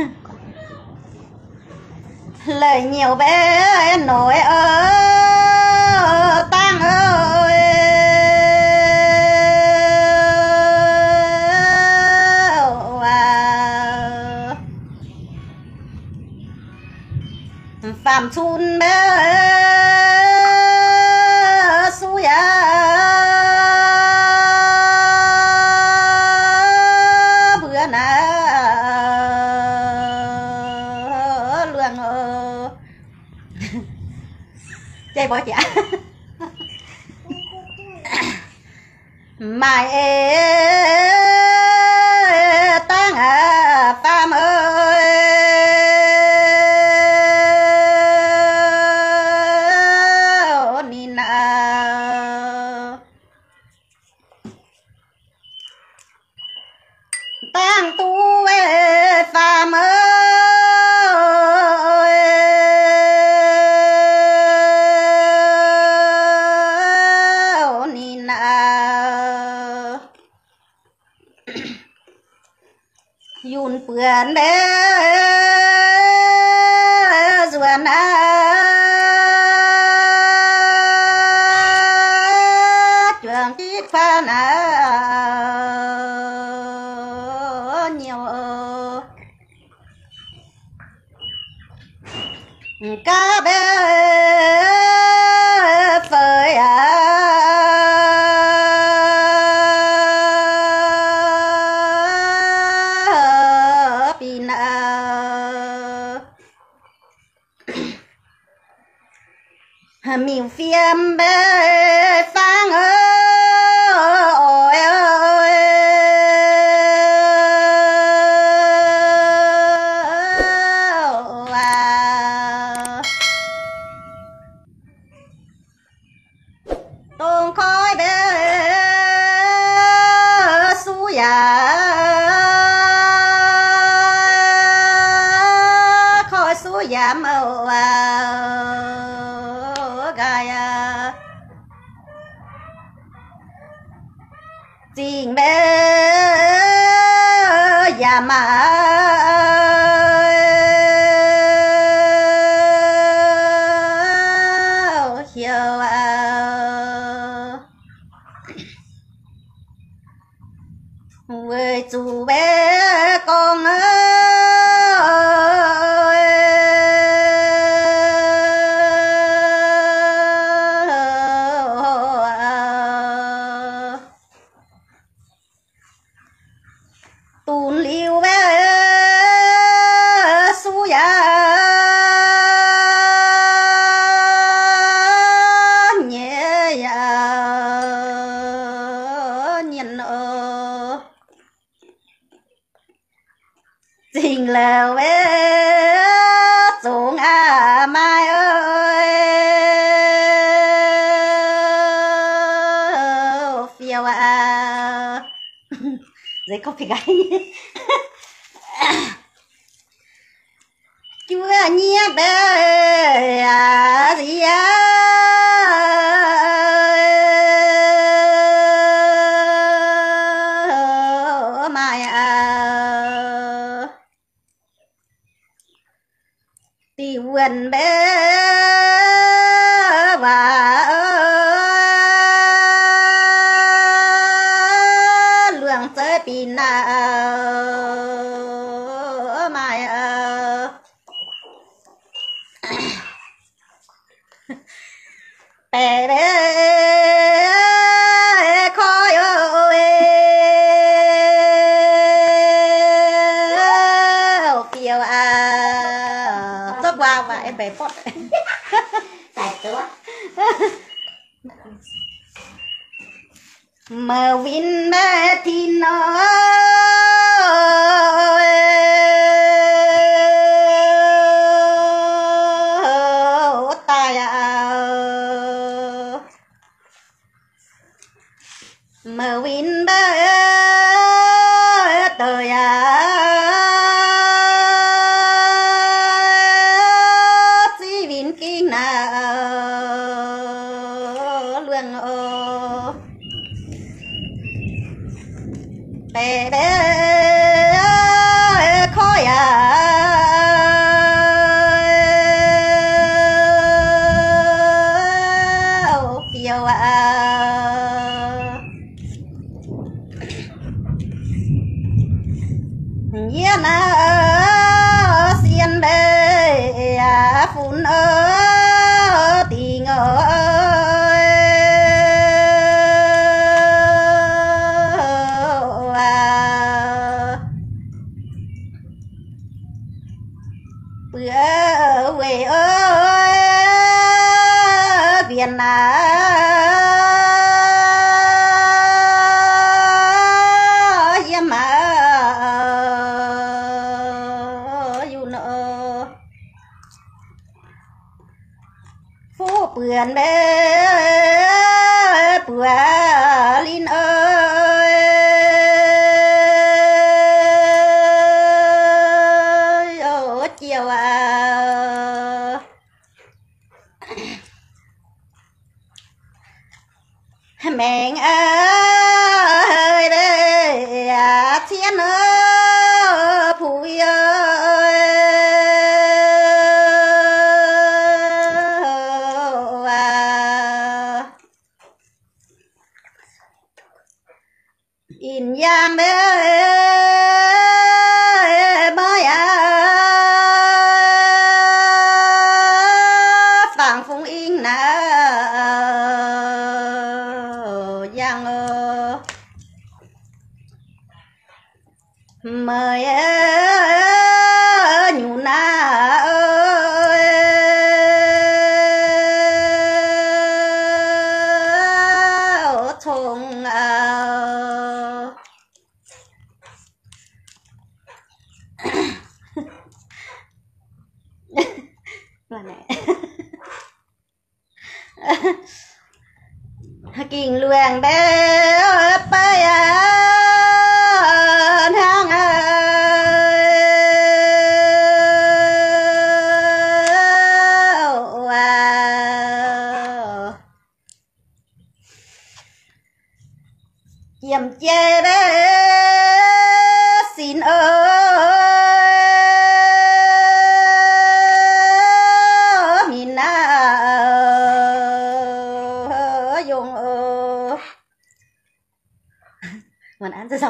lời nhiều bé nổi ơ tăng ơi. Phạm chun bé chơi bỏ chả mai ê tăng à phạm ơi. Nina tăng tu. Nhiều ờ. cá bé ya tùn liu bé su ya nhẹ ya nhìn ơ tình là bé xuống à mai ơi. Phiêu à. giấy có phải gái chúa nhé bé à gì à mai à. Ti quần bé mà Vinh mẹ thì nói ta à mà Vinh mẹ đời à chỉ kinh nào luôn bé đế bùa linh ơi 阴阳呗 kinh bé bé hàng à. à. Chê bé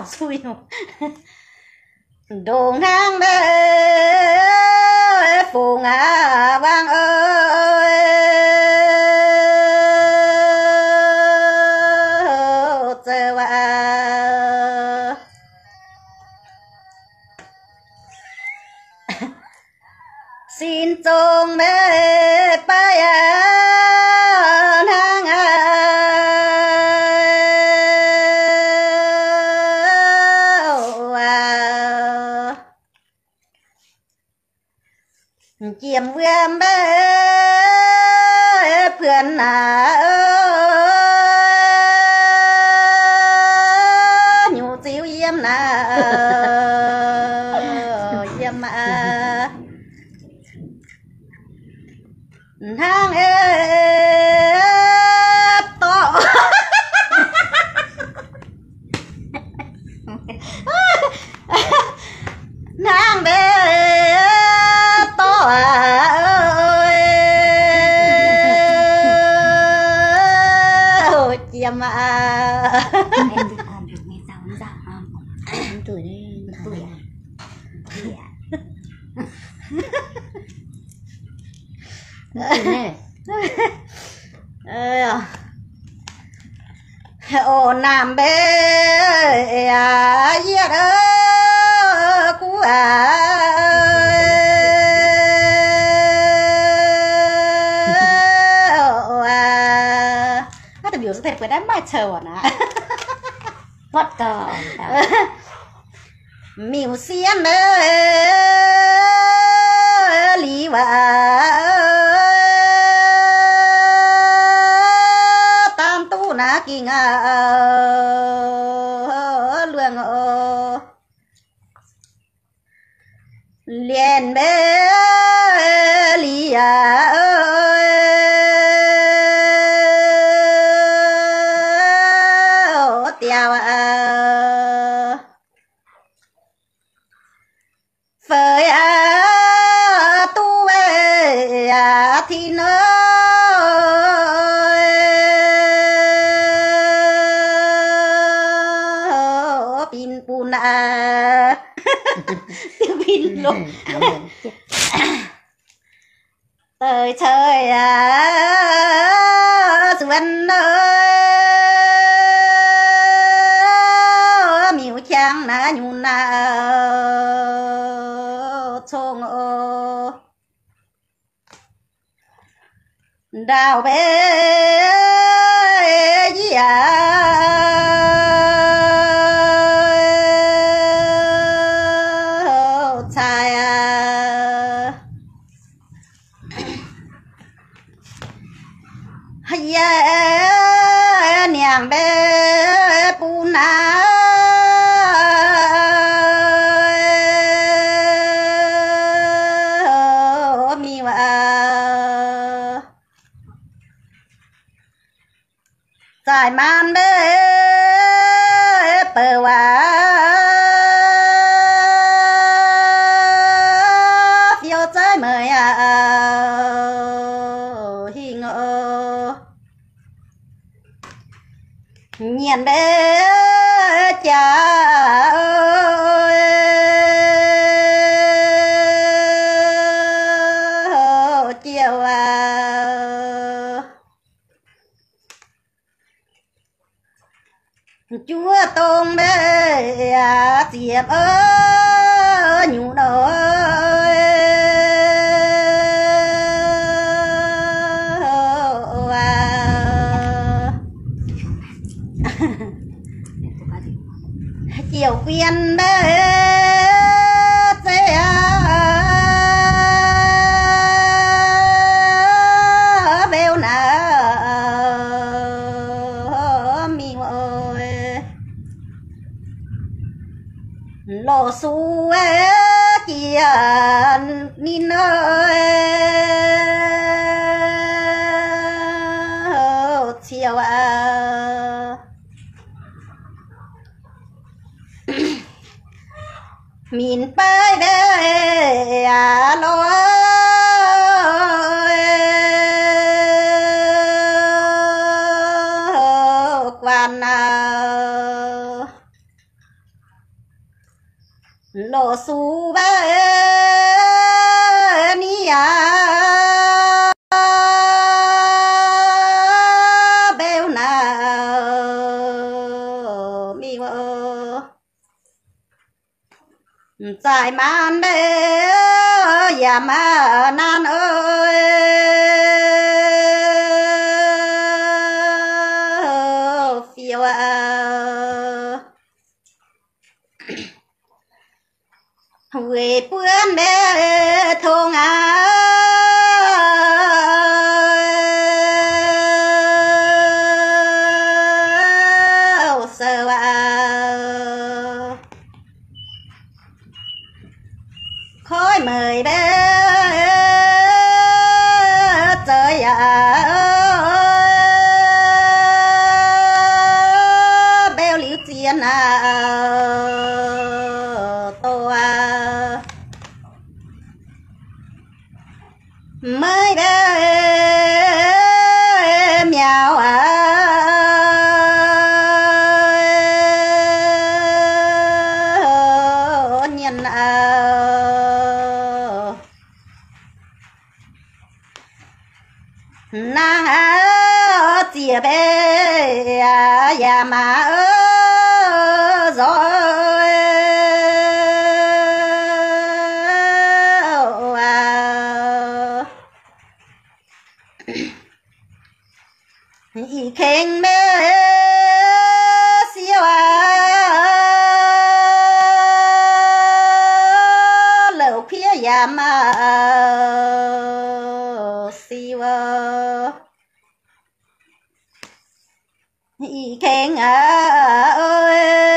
mình xui không? Đồ ngang phù ngã เจียมเวียมเบ้เพื่อนหนาเออ nè ô nam bê à yết ơ cú à. Ô à. Biểu sẽ phải đánh bài chờ nè vót cò miu xiên ơ lý và kinh à luồng ơ liền bé lý à nó pin luôn. Ám trời à xuân ơi, miêu chàng na nhu na chông ô đào bé gì à างเด้อปูนามีว่าจยมันเด้อเปิดว่าเดียวใจเมื่อยอ่ nhìn bé cha ơi. Chiều à. Chúa tôn bé à diệp ơi. Viên quyên bé xe mi ơi lô su kia nín ơi. Mình bay đây à lo quan à lo su bay lại man bê ya ma nan ơi. Phiêu à. Huệ bướn bê thôn à bé à ya mà ơ rồi khen mê. Khen à ơi.